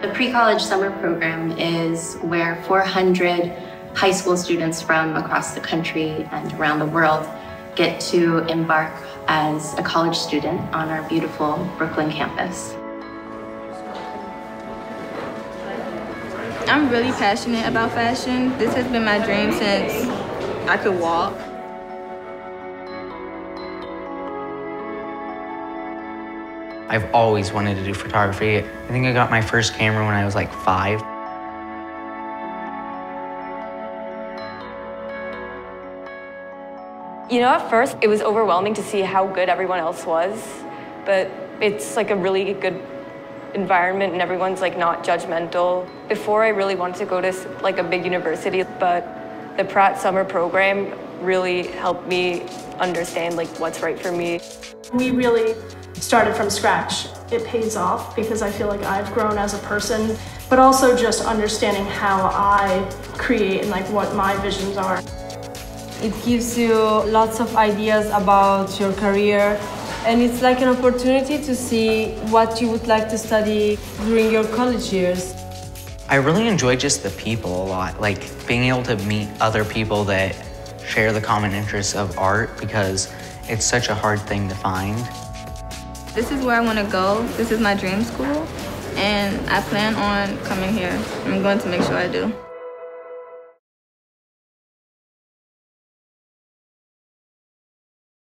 The pre-college summer program is where 400 high school students from across the country and around the world get to embark as a college student on our beautiful Brooklyn campus. I'm really passionate about fashion. This has been my dream since I could walk. I've always wanted to do photography. I think I got my first camera when I was like five. You know, at first it was overwhelming to see how good everyone else was, but it's like a really good environment and everyone's like not judgmental. Before I really wanted to go to like a big university, but the Pratt summer program really helped me understand like what's right for me. We really started from scratch. It pays off because I feel like I've grown as a person, but also just understanding how I create and like what my visions are. It gives you lots of ideas about your career and it's like an opportunity to see what you would like to study during your college years. I really enjoy just the people a lot, like being able to meet other people that share the common interests of art because it's such a hard thing to find. This is where I want to go. This is my dream school, and I plan on coming here. I'm going to make sure I do.